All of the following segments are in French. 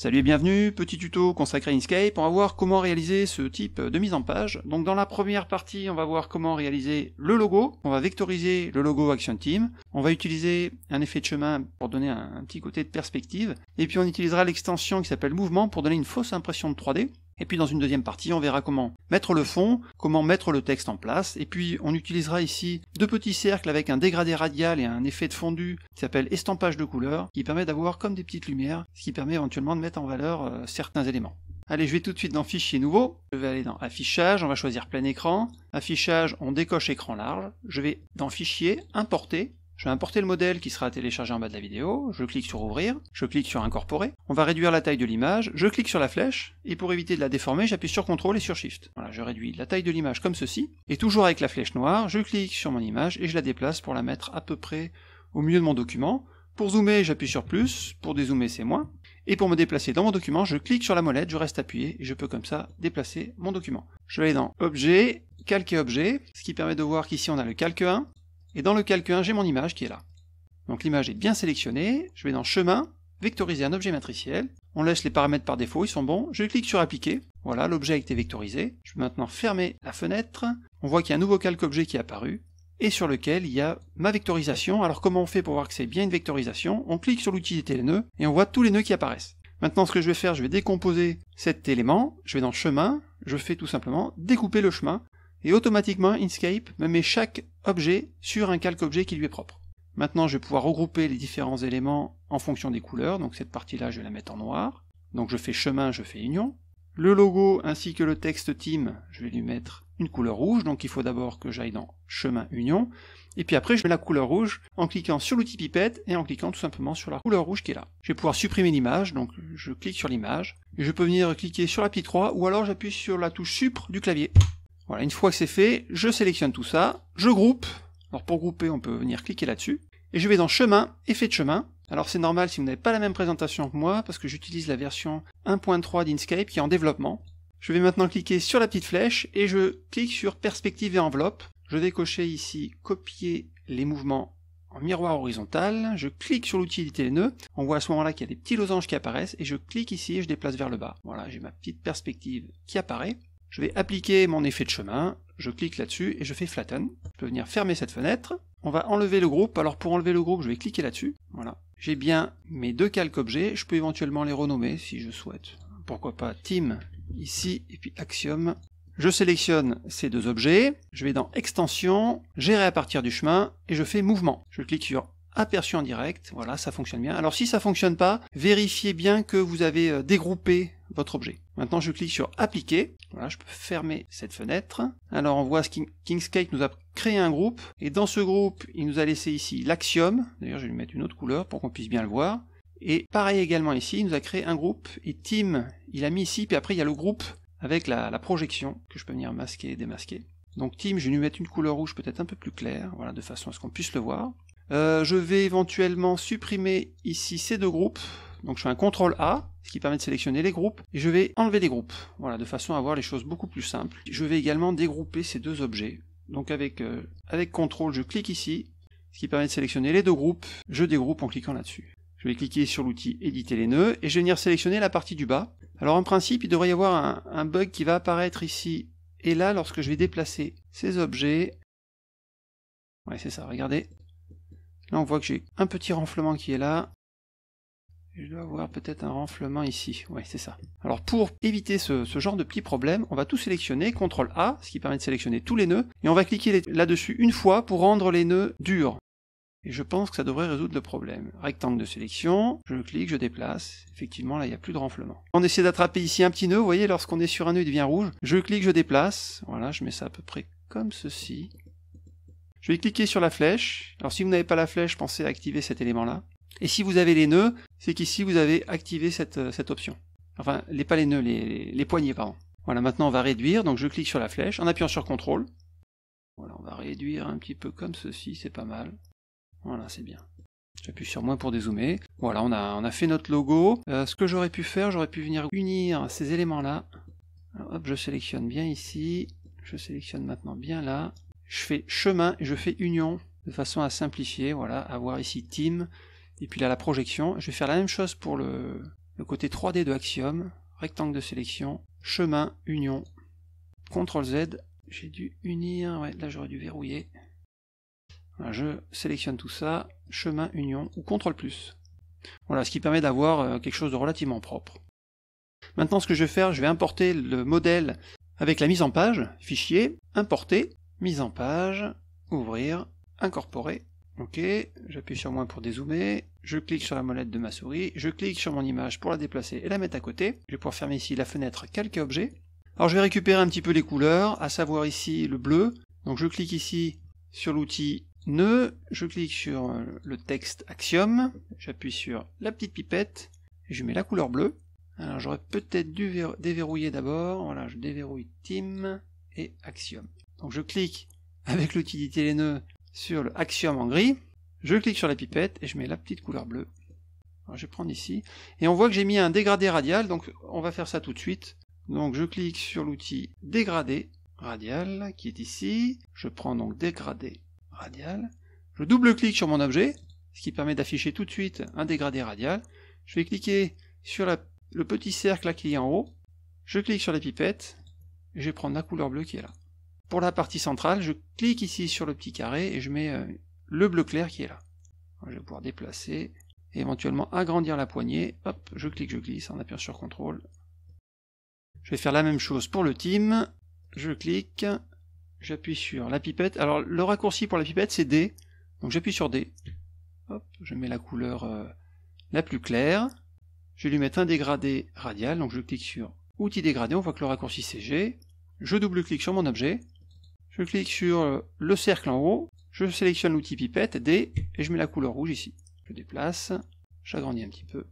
Salut et bienvenue, petit tuto consacré à Inkscape, on va voir comment réaliser ce type de mise en page. Donc dans la première partie, on va voir comment réaliser le logo, on va vectoriser le logo Action Team, on va utiliser un effet de chemin pour donner un, petit côté de perspective, et puis on utilisera l'extension qui s'appelle mouvement pour donner une fausse impression de 3D, et puis dans une deuxième partie, on verra comment mettre le fond, comment mettre le texte en place, et puis on utilisera ici deux petits cercles avec un dégradé radial et un effet de fondu qui s'appelle estampage de couleur, qui permet d'avoir comme des petites lumières, ce qui permet éventuellement de mettre en valeur euh, certains éléments. Allez, je vais tout de suite dans Fichier nouveau, je vais aller dans Affichage, on va choisir plein écran, Affichage, on décoche écran large, je vais dans Fichier, Importer, je vais importer le modèle qui sera téléchargé en bas de la vidéo, je clique sur ouvrir, je clique sur incorporer, on va réduire la taille de l'image, je clique sur la flèche, et pour éviter de la déformer, j'appuie sur CTRL et sur SHIFT. Voilà, je réduis la taille de l'image comme ceci, et toujours avec la flèche noire, je clique sur mon image et je la déplace pour la mettre à peu près au milieu de mon document. Pour zoomer, j'appuie sur plus, pour dézoomer c'est moins, et pour me déplacer dans mon document, je clique sur la molette, je reste appuyé, et je peux comme ça déplacer mon document. Je vais aller dans Objet, Calque Objet, ce qui permet de voir qu'ici on a le calque 1, et dans le calque 1, j'ai mon image qui est là. Donc l'image est bien sélectionnée, je vais dans Chemin, Vectoriser un objet matriciel, on laisse les paramètres par défaut, ils sont bons, je clique sur Appliquer, voilà, l'objet a été vectorisé, je peux maintenant fermer la fenêtre, on voit qu'il y a un nouveau calque objet qui est apparu, et sur lequel il y a ma vectorisation, alors comment on fait pour voir que c'est bien une vectorisation? On clique sur l'outil des nœuds, et on voit tous les nœuds qui apparaissent. Maintenant ce que je vais faire, je vais décomposer cet élément, je vais dans Chemin, je fais tout simplement découper le chemin, et automatiquement Inkscape me met chaque sur un calque objet qui lui est propre. Maintenant je vais pouvoir regrouper les différents éléments en fonction des couleurs, donc cette partie-là je vais la mettre en noir, donc je fais chemin, je fais union. Le logo ainsi que le texte team, je vais lui mettre une couleur rouge, donc il faut d'abord que j'aille dans chemin union, et puis après je mets la couleur rouge en cliquant sur l'outil pipette et en cliquant tout simplement sur la couleur rouge qui est là. Je vais pouvoir supprimer l'image, donc je clique sur l'image, je peux venir cliquer sur la petite croix, ou alors j'appuie sur la touche supre du clavier. Voilà, une fois que c'est fait, je sélectionne tout ça, je groupe, alors pour grouper on peut venir cliquer là-dessus, et je vais dans chemin, effet de chemin, alors c'est normal si vous n'avez pas la même présentation que moi, parce que j'utilise la version 1.3 d'Inkscape qui est en développement. Je vais maintenant cliquer sur la petite flèche, et je clique sur perspective et enveloppe, je vais ici copier les mouvements en miroir horizontal, je clique sur l'outil éditer les nœuds, on voit à ce moment-là qu'il y a des petits losanges qui apparaissent, et je clique ici et je déplace vers le bas. Voilà, j'ai ma petite perspective qui apparaît. Je vais appliquer mon effet de chemin, je clique là-dessus et je fais flatten. Je peux venir fermer cette fenêtre. On va enlever le groupe, alors pour enlever le groupe, je vais cliquer là-dessus. Voilà. J'ai bien mes deux calques objets, je peux éventuellement les renommer si je souhaite. Pourquoi pas Team ici, et puis Axiom. Je sélectionne ces deux objets, je vais dans Extension, Gérer à partir du chemin, et je fais Mouvement. Je clique sur Aperçu en direct, voilà, ça fonctionne bien. Alors si ça fonctionne pas, vérifiez bien que vous avez euh, dégroupé votre objet. Maintenant je clique sur appliquer, voilà, je peux fermer cette fenêtre. Alors on voit que Kingscape nous a créé un groupe, et dans ce groupe, il nous a laissé ici l'axiome, d'ailleurs je vais lui mettre une autre couleur pour qu'on puisse bien le voir. Et pareil également ici, il nous a créé un groupe, et Team, il a mis ici, puis après il y a le groupe avec la, projection, que je peux venir masquer et démasquer. Donc Team, je vais lui mettre une couleur rouge peut-être un peu plus claire, voilà, de façon à ce qu'on puisse le voir. Euh, je vais éventuellement supprimer ici ces deux groupes, donc je fais un CTRL A, ce qui permet de sélectionner les groupes, et je vais enlever des groupes, voilà, de façon à avoir les choses beaucoup plus simples. Je vais également dégrouper ces deux objets. Donc avec, euh, avec CTRL, je clique ici, ce qui permet de sélectionner les deux groupes, je dégroupe en cliquant là-dessus. Je vais cliquer sur l'outil éditer les nœuds, et je vais venir sélectionner la partie du bas. Alors en principe, il devrait y avoir un, un bug qui va apparaître ici et là lorsque je vais déplacer ces objets. Ouais, c'est ça, regardez. Là, on voit que j'ai un petit renflement qui est là, je dois avoir peut-être un renflement ici. Oui, c'est ça. Alors pour éviter ce, genre de petits problèmes, on va tout sélectionner, CTRL A, ce qui permet de sélectionner tous les nœuds, et on va cliquer là-dessus une fois pour rendre les nœuds durs. Et je pense que ça devrait résoudre le problème. Rectangle de sélection, je clique, je déplace. Effectivement, là, il n'y a plus de renflement. On essaie d'attraper ici un petit nœud, vous voyez, lorsqu'on est sur un nœud, il devient rouge. Je clique, je déplace. Voilà, je mets ça à peu près comme ceci. Je vais cliquer sur la flèche. Alors si vous n'avez pas la flèche, pensez à activer cet élément-là. Et si vous avez les nœuds, c'est qu'ici vous avez activé cette, euh, option. Enfin, les, pas les nœuds, les, les poignées, pardon. Voilà, maintenant on va réduire, donc je clique sur la flèche en appuyant sur CTRL. Voilà, on va réduire un petit peu comme ceci, c'est pas mal. Voilà, c'est bien. J'appuie sur moins pour dézoomer. Voilà, on a, on a fait notre logo. Euh, ce que j'aurais pu faire, j'aurais pu venir unir ces éléments-là. Hop, je sélectionne bien ici. Je sélectionne maintenant bien là. Je fais chemin et je fais union de façon à simplifier. Voilà, avoir ici team, et puis là, la projection, je vais faire la même chose pour le, côté 3D de Axiom, rectangle de sélection, chemin, union, CTRL Z, j'ai dû unir, ouais, là j'aurais dû verrouiller. je sélectionne tout ça, chemin, union, ou CTRL plus. Voilà, ce qui permet d'avoir euh, quelque chose de relativement propre. Maintenant, ce que je vais faire, je vais importer le modèle avec la mise en page, fichier, importer, mise en page, ouvrir, incorporer. Ok, j'appuie sur moins pour dézoomer, je clique sur la molette de ma souris, je clique sur mon image pour la déplacer et la mettre à côté. Je vais pouvoir fermer ici la fenêtre calque objet. Alors je vais récupérer un petit peu les couleurs, à savoir ici le bleu. Donc je clique ici sur l'outil nœud, je clique sur le texte Axiom, j'appuie sur la petite pipette, et je mets la couleur bleue. Alors j'aurais peut-être dû déverrouiller d'abord, voilà, je déverrouille Team et Axiom. Donc je clique avec l'outil les nœuds sur le Axiom en gris, je clique sur la pipette et je mets la petite couleur bleue. Je vais prendre ici, et on voit que j'ai mis un dégradé radial, donc on va faire ça tout de suite. Donc je clique sur l'outil dégradé radial qui est ici, je prends donc dégradé radial, je double-clique sur mon objet, ce qui permet d'afficher tout de suite un dégradé radial. Je vais cliquer sur le petit cercle qui est en haut, je clique sur la pipette, et je vais prendre la couleur bleue qui est là. Pour la partie centrale, je clique ici sur le petit carré et je mets euh, le bleu clair qui est là. Je vais pouvoir déplacer, et éventuellement agrandir la poignée, hop, je clique, je glisse en appuyant sur CTRL. Je vais faire la même chose pour le team, je clique, j'appuie sur la pipette, alors le raccourci pour la pipette c'est D, donc j'appuie sur D, hop, je mets la couleur euh, la plus claire, je vais lui mettre un dégradé radial, donc je clique sur Outils dégradé, on voit que le raccourci c'est G, je double-clique sur mon objet, je clique sur le cercle en haut, je sélectionne l'outil pipette, D, et je mets la couleur rouge ici. Je déplace, j'agrandis un petit peu,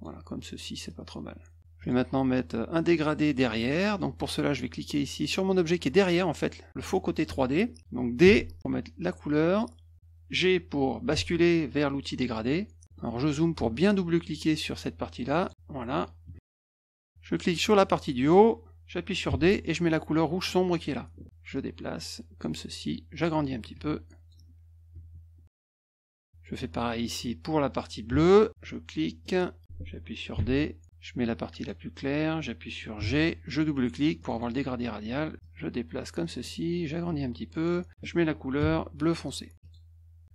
voilà, comme ceci, c'est pas trop mal. Je vais maintenant mettre un dégradé derrière, donc pour cela je vais cliquer ici sur mon objet qui est derrière en fait, le faux côté 3D, donc D pour mettre la couleur, G pour basculer vers l'outil dégradé, alors je zoome pour bien double-cliquer sur cette partie-là, voilà. Je clique sur la partie du haut, j'appuie sur D et je mets la couleur rouge sombre qui est là. Je déplace comme ceci, j'agrandis un petit peu. Je fais pareil ici pour la partie bleue, je clique, j'appuie sur D, je mets la partie la plus claire, j'appuie sur G, je double-clique pour avoir le dégradé radial, je déplace comme ceci, j'agrandis un petit peu, je mets la couleur bleu foncé.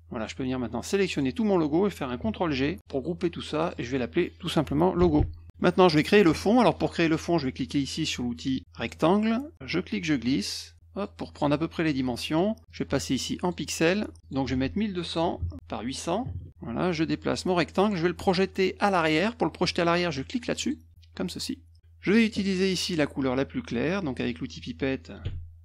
Voilà, je peux venir maintenant sélectionner tout mon logo et faire un CTRL G pour grouper tout ça et je vais l'appeler tout simplement logo. Maintenant je vais créer le fond, alors pour créer le fond je vais cliquer ici sur l'outil rectangle, je clique, je glisse, pour prendre à peu près les dimensions, je vais passer ici en pixels, donc je vais mettre 1200 par 800, voilà, je déplace mon rectangle, je vais le projeter à l'arrière, pour le projeter à l'arrière je clique là-dessus, comme ceci. Je vais utiliser ici la couleur la plus claire, donc avec l'outil pipette,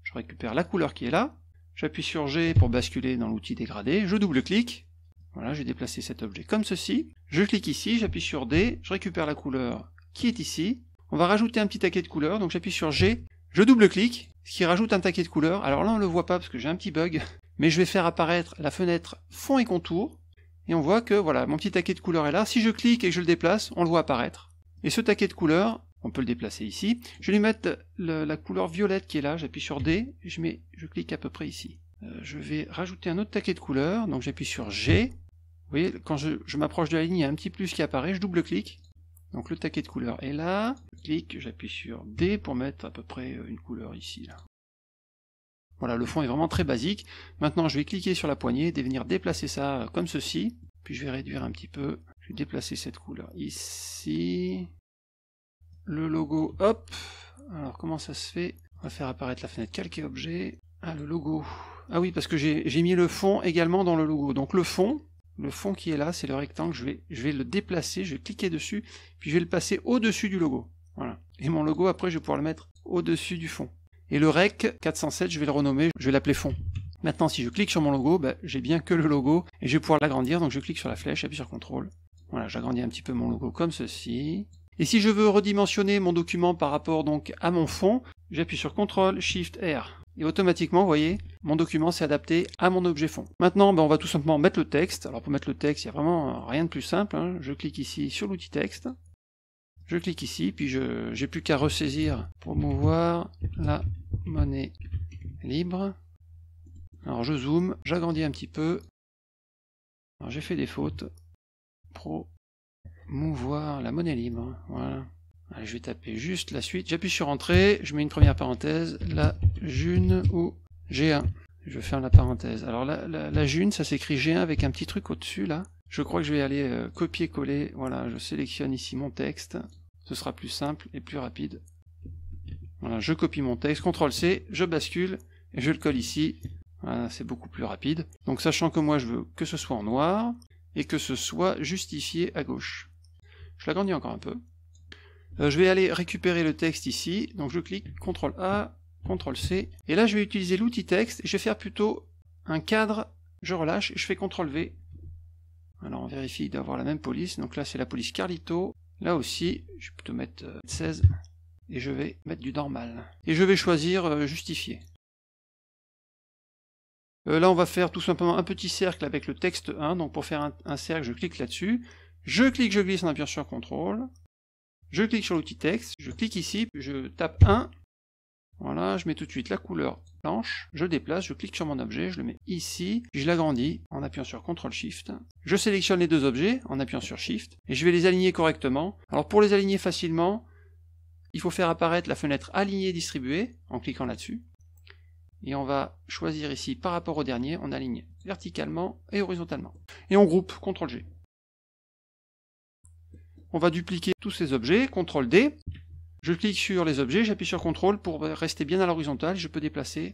je récupère la couleur qui est là, J'appuie sur G pour basculer dans l'outil dégradé, je double-clique, voilà, j'ai déplacé cet objet comme ceci, je clique ici, j'appuie sur D, je récupère la couleur qui est ici, on va rajouter un petit taquet de couleurs, donc j'appuie sur G, je double-clique, ce qui rajoute un taquet de couleurs, alors là on le voit pas parce que j'ai un petit bug, mais je vais faire apparaître la fenêtre fond et contour, et on voit que voilà, mon petit taquet de couleurs est là, si je clique et que je le déplace, on le voit apparaître. Et ce taquet de couleurs, on peut le déplacer ici. Je vais lui mettre la couleur violette qui est là, j'appuie sur D, je clique à peu près ici. Euh, je vais rajouter un autre taquet de couleurs, donc j'appuie sur G. Vous voyez, quand je, m'approche de la ligne, il y a un petit plus qui apparaît, je double-clique. Donc le taquet de couleurs est là, j'appuie sur D pour mettre à peu près une couleur ici. Là. Voilà, le fond est vraiment très basique. Maintenant, je vais cliquer sur la poignée et venir déplacer ça comme ceci. Puis je vais réduire un petit peu. Je vais déplacer cette couleur ici le logo, hop. Alors comment ça se fait? On va faire apparaître la fenêtre calquer objet. Ah, le logo. Ah oui, parce que j'ai mis le fond également dans le logo. Donc le fond, le fond qui est là, c'est le rectangle. Je vais, je vais le déplacer, je vais cliquer dessus, puis je vais le passer au-dessus du logo. Voilà. Et mon logo, après, je vais pouvoir le mettre au-dessus du fond. Et le rec 407, je vais le renommer, je vais l'appeler fond. Maintenant, si je clique sur mon logo, bah, j'ai bien que le logo, et je vais pouvoir l'agrandir, donc je clique sur la flèche, j'appuie sur CTRL. Voilà, j'agrandis un petit peu mon logo comme ceci. Et si je veux redimensionner mon document par rapport donc à mon fond, j'appuie sur CTRL SHIFT R. Et automatiquement, vous voyez, mon document s'est adapté à mon objet fond. Maintenant, ben, on va tout simplement mettre le texte. Alors pour mettre le texte, il n'y a vraiment rien de plus simple. Hein. Je clique ici sur l'outil texte. Je clique ici, puis je n'ai plus qu'à ressaisir promouvoir la monnaie libre. Alors je zoome, j'agrandis un petit peu. Alors j'ai fait des fautes. Pro mouvoir la monnaie libre. Voilà. Allez, je vais taper juste la suite. J'appuie sur Entrée, je mets une première parenthèse, la June ou G1. Je ferme la parenthèse. Alors la, la, June, ça s'écrit G1 avec un petit truc au-dessus là. Je crois que je vais aller euh, copier-coller. Voilà, je sélectionne ici mon texte. Ce sera plus simple et plus rapide. Voilà, je copie mon texte, CTRL C, je bascule et je le colle ici. Voilà, c'est beaucoup plus rapide. Donc sachant que moi je veux que ce soit en noir et que ce soit justifié à gauche. Je l'agrandis encore un peu. Euh, je vais aller récupérer le texte ici, donc je clique CTRL A, CTRL C, et là je vais utiliser l'outil texte, et je vais faire plutôt un cadre, je relâche, et je fais CTRL V. Alors on vérifie d'avoir la même police, donc là c'est la police Carlito, là aussi, je vais plutôt mettre 16, euh, et je vais mettre du normal. Et je vais choisir euh, justifier. là on va faire tout simplement un petit cercle avec le texte 1, donc pour faire un, un cercle je clique là-dessus, je clique, je glisse en appuyant sur CTRL, je clique sur l'outil texte, je clique ici, je tape 1, voilà, je mets tout de suite la couleur blanche, je déplace, je clique sur mon objet, je le mets ici, je l'agrandis en appuyant sur CTRL SHIFT. Je sélectionne les deux objets en appuyant sur SHIFT, et je vais les aligner correctement. Alors pour les aligner facilement, il faut faire apparaître la fenêtre Aligner distribuer en cliquant là-dessus. Et on va choisir ici par rapport au dernier, on aligne verticalement et horizontalement. Et on groupe CTRL G on va dupliquer tous ces objets, CTRL D, je clique sur les objets, j'appuie sur CTRL pour rester bien à l'horizontale, je peux déplacer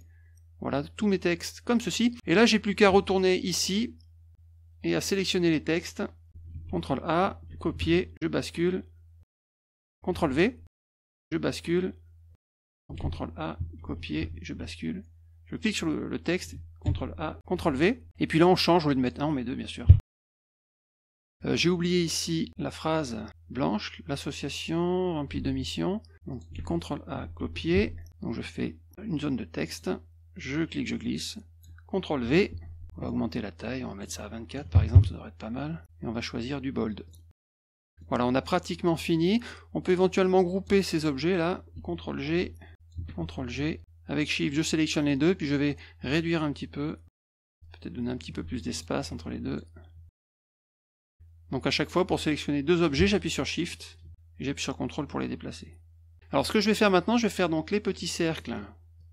voilà, tous mes textes comme ceci. Et là, j'ai plus qu'à retourner ici et à sélectionner les textes. CTRL A, copier, je bascule. CTRL V, je bascule. CTRL A, copier, je bascule. Je clique sur le, texte, CTRL A, CTRL V. Et puis là, on change, au lieu de mettre 1, on met 2, bien sûr. Euh, j'ai oublié ici la phrase blanche, l'association remplie de missions. Donc CTRL A, copier. Donc je fais une zone de texte. Je clique, je glisse. CTRL V. On va augmenter la taille, on va mettre ça à 24 par exemple, ça devrait être pas mal. Et on va choisir du bold. Voilà, on a pratiquement fini. On peut éventuellement grouper ces objets là. CTRL G, CTRL G. Avec Shift, je sélectionne les deux, puis je vais réduire un petit peu. Peut-être donner un petit peu plus d'espace entre les deux. Donc à chaque fois, pour sélectionner deux objets, j'appuie sur Shift, et j'appuie sur CTRL pour les déplacer. Alors ce que je vais faire maintenant, je vais faire donc les petits cercles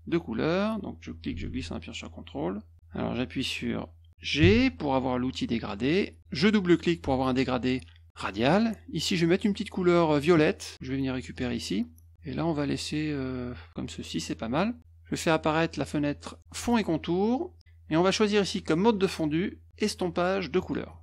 de couleur, donc je clique, je glisse en appuyant sur CTRL. Alors j'appuie sur G pour avoir l'outil dégradé, je double-clique pour avoir un dégradé radial. Ici je vais mettre une petite couleur violette, je vais venir récupérer ici. Et là on va laisser euh, comme ceci, c'est pas mal. Je fais apparaître la fenêtre fond et contour, et on va choisir ici comme mode de fondu, estompage de couleur.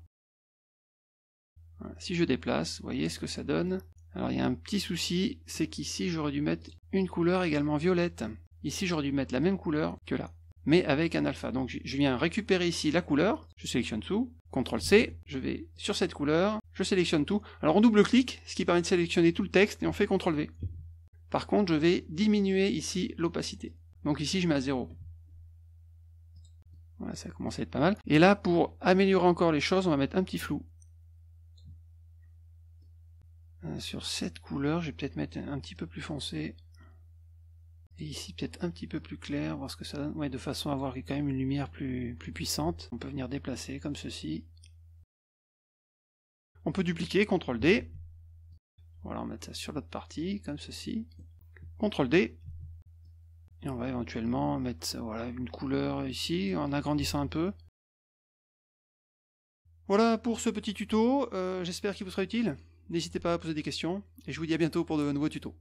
Si je déplace, vous voyez ce que ça donne. Alors il y a un petit souci, c'est qu'ici j'aurais dû mettre une couleur également violette. Ici j'aurais dû mettre la même couleur que là, mais avec un alpha. Donc je viens récupérer ici la couleur, je sélectionne tout, CTRL C, je vais sur cette couleur, je sélectionne tout. Alors on double-clique, ce qui permet de sélectionner tout le texte, et on fait CTRL V. Par contre, je vais diminuer ici l'opacité. Donc ici je mets à 0. Voilà, ça commence à être pas mal. Et là, pour améliorer encore les choses, on va mettre un petit flou. Euh, sur cette couleur, je vais peut-être mettre un petit peu plus foncé. Et ici peut-être un petit peu plus clair, voir ce que ça donne. Ouais, de façon à avoir quand même une lumière plus, plus puissante. On peut venir déplacer comme ceci. On peut dupliquer, CTRL D. Voilà, on va mettre ça sur l'autre partie, comme ceci. CTRL D. Et on va éventuellement mettre voilà, une couleur ici, en agrandissant un peu. Voilà pour ce petit tuto, euh, j'espère qu'il vous sera utile. N'hésitez pas à poser des questions, et je vous dis à bientôt pour de nouveaux tutos.